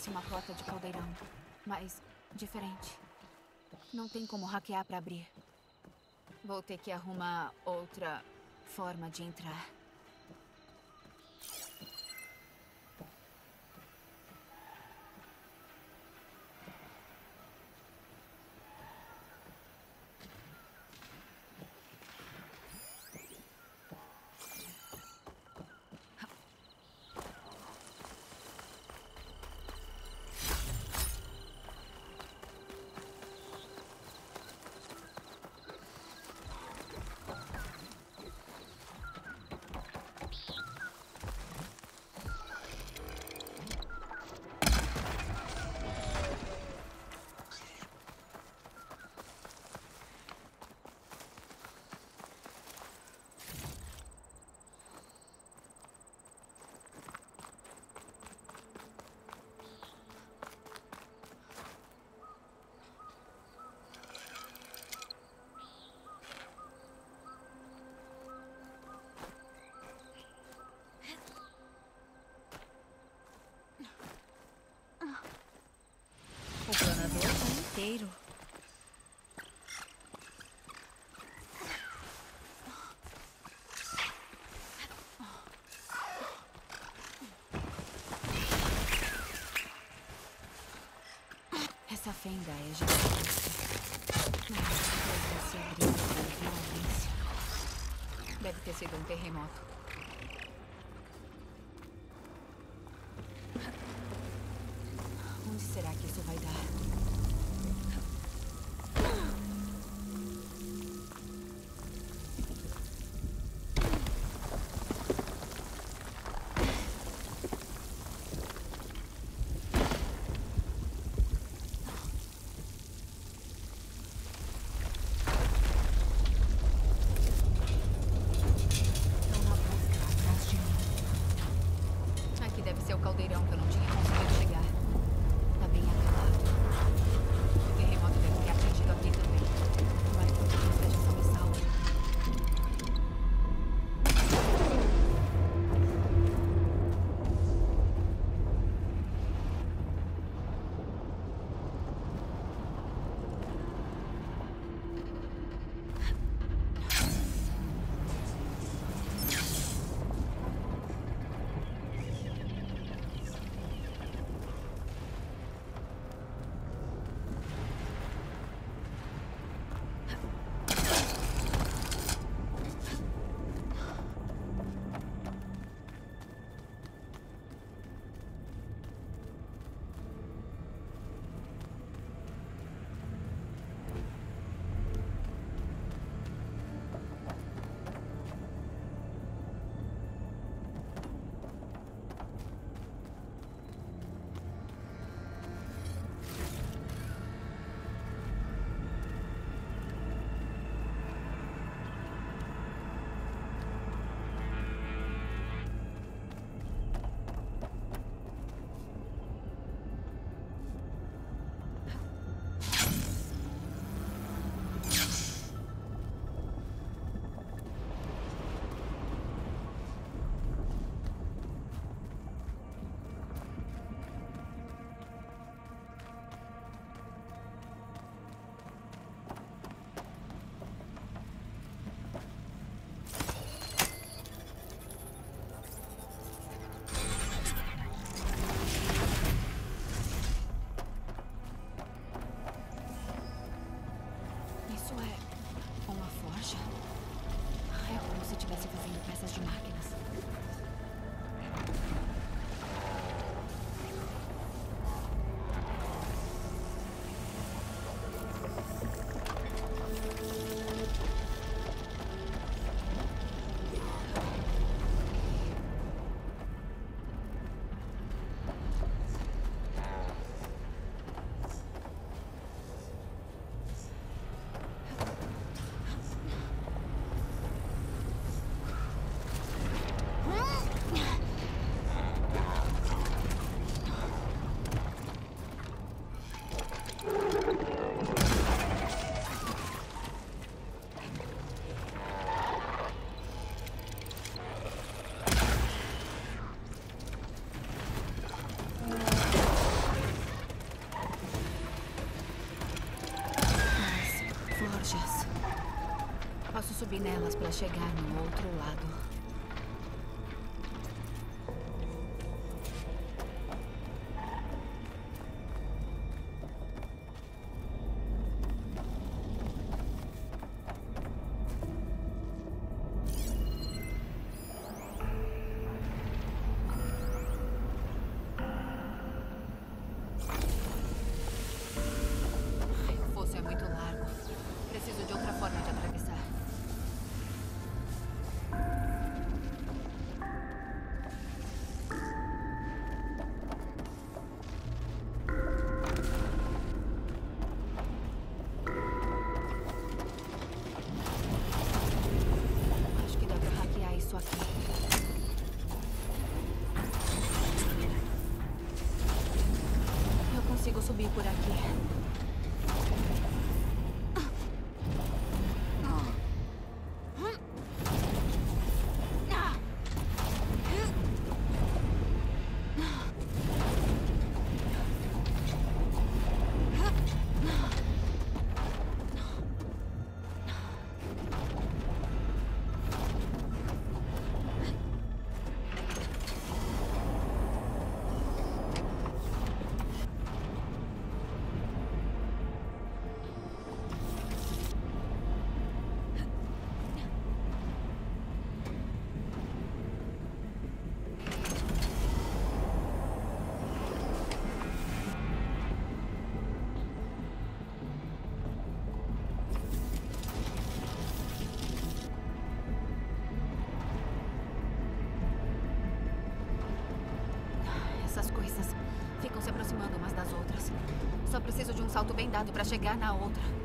Parece uma porta de caldeirão, mas diferente. Não tem como hackear para abrir. Vou ter que arrumar outra forma de entrar. O planador tá inteiro. Essa fenda é gigantesca. Deve ter sido um terremoto. Onde será que isso vai dar? Busca atrás de mim. Aqui deve ser o caldeirão que eu não tinha subir nelas para chegar no subir por aqui. Salto bem dado para chegar na outra.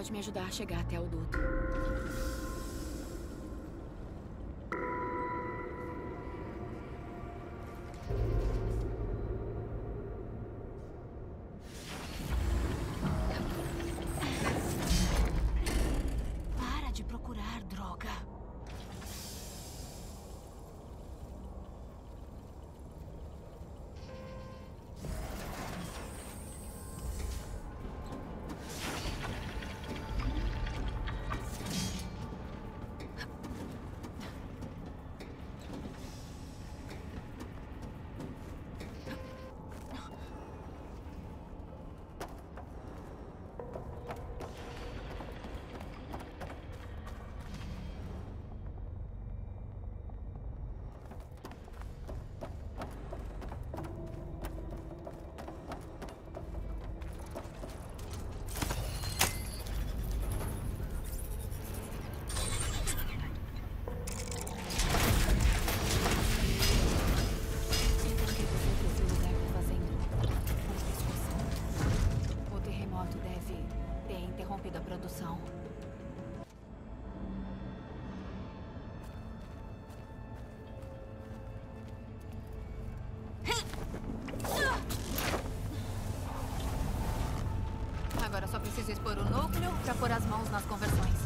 Pode me ajudar a chegar até o duto. Preciso expor o núcleo para pôr as mãos nas conversões.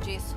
Disso.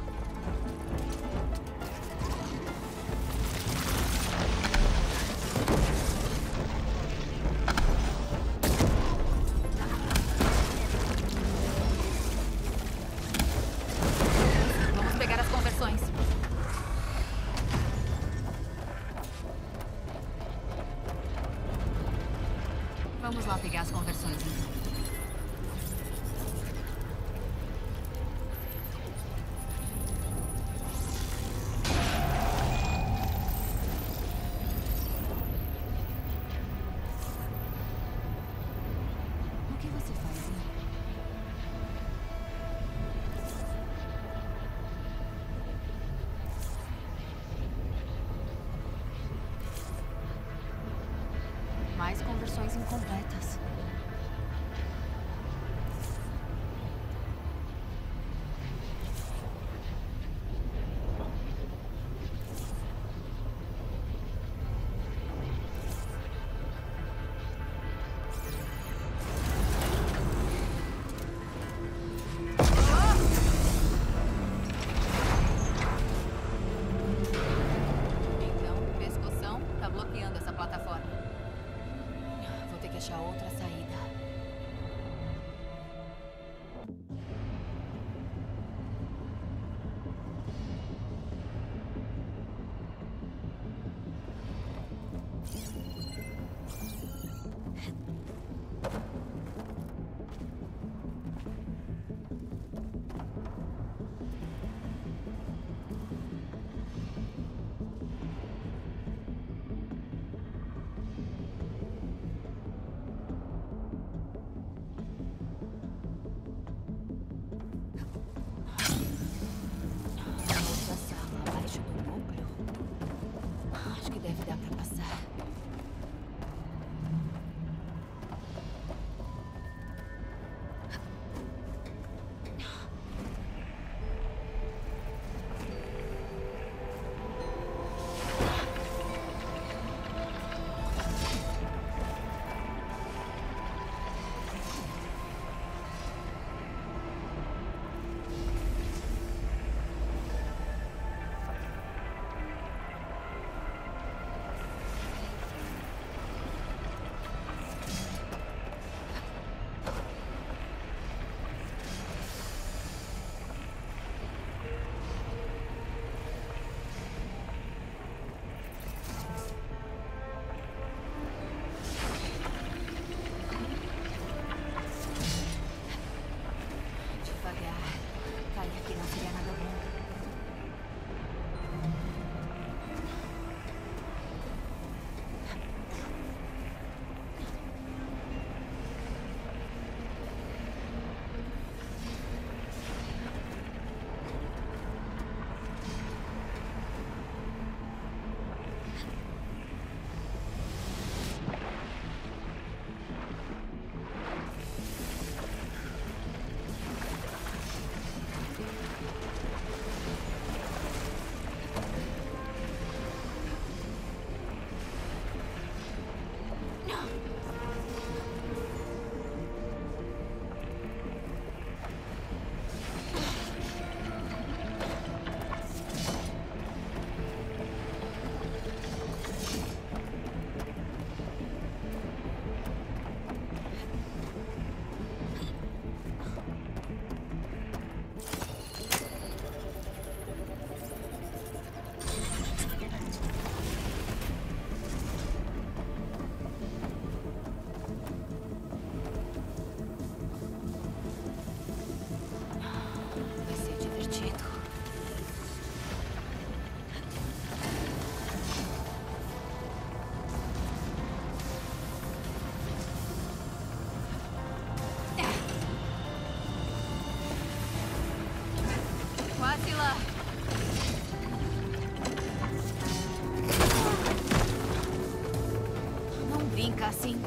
Assim.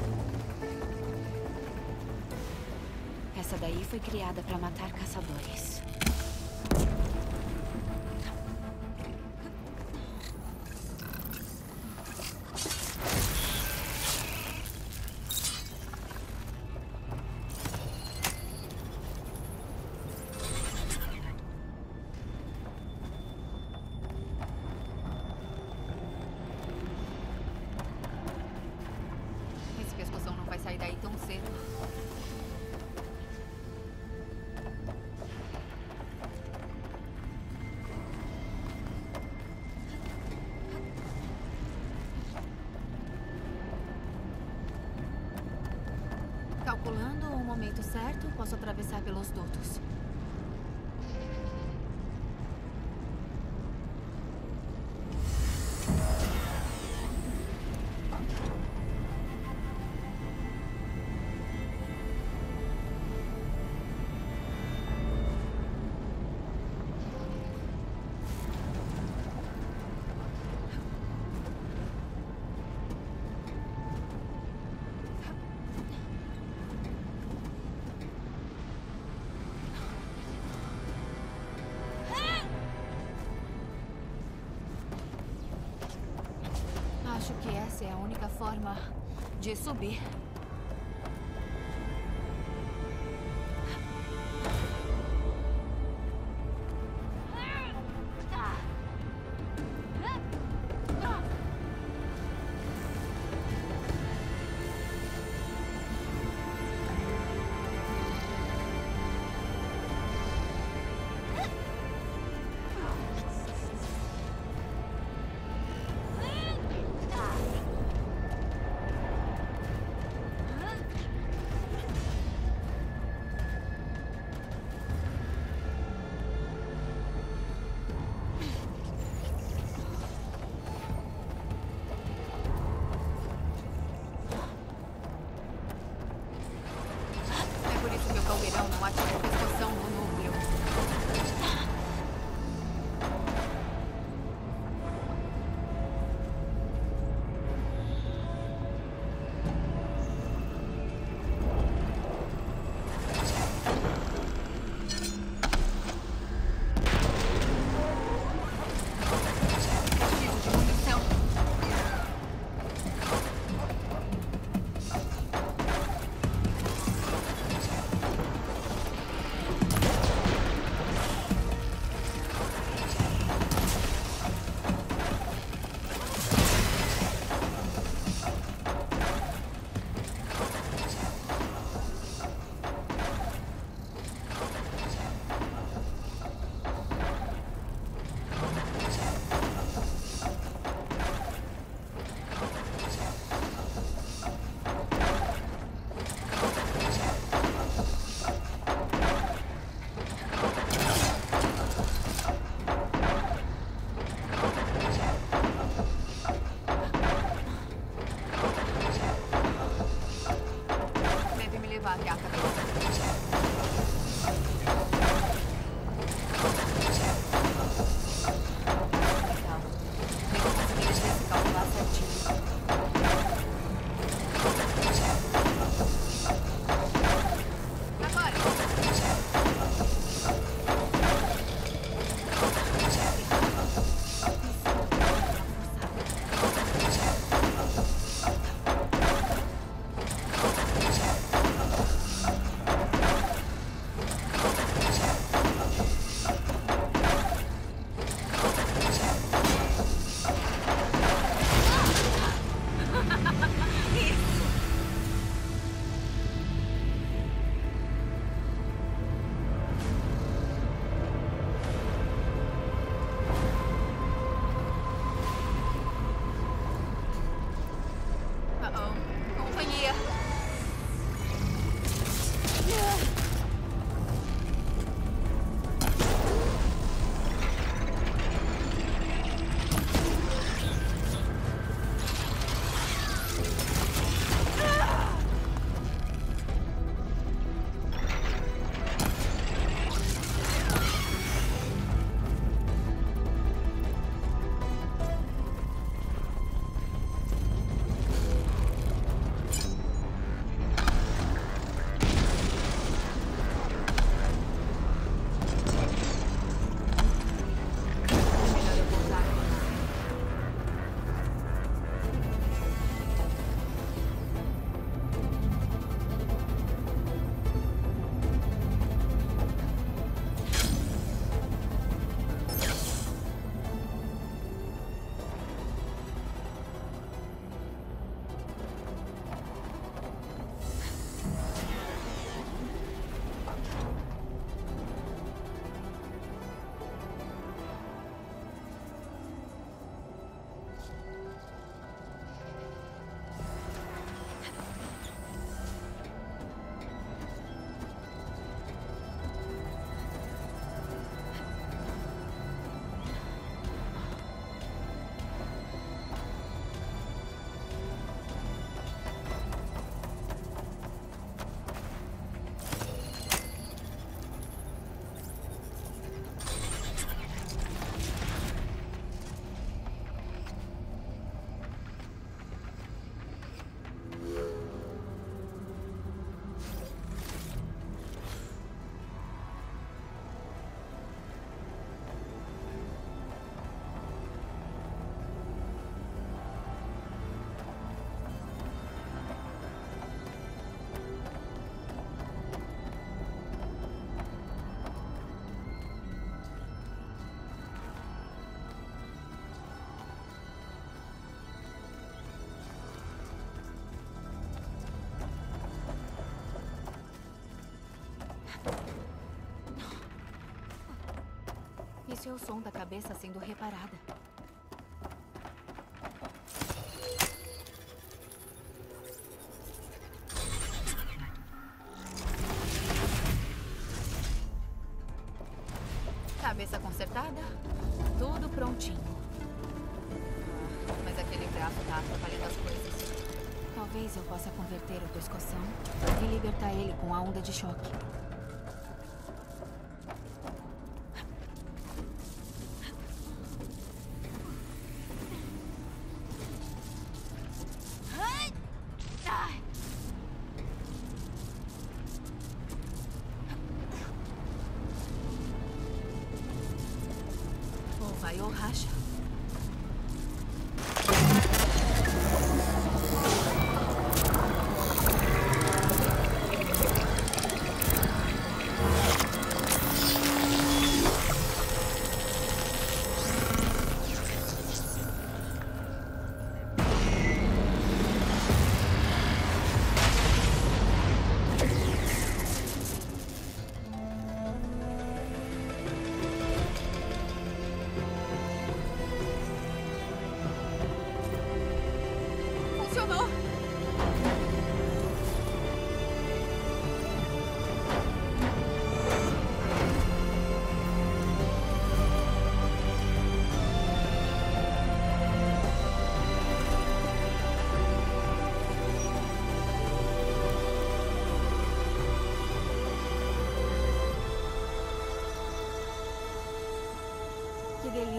Essa daí foi criada pra matar caçadores. Calculando o momento certo, posso atravessar pelos dutos. Essa é a única forma de subir. Este é o som da cabeça sendo reparada. Cabeça consertada, tudo prontinho. Mas aquele braço tá atrapalhando as coisas. Talvez eu possa converter o pescoção e libertar ele com a onda de choque. Ou vai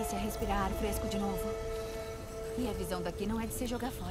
Que delícia respirar ar fresco de novo. E a visão daqui não é de se jogar fora.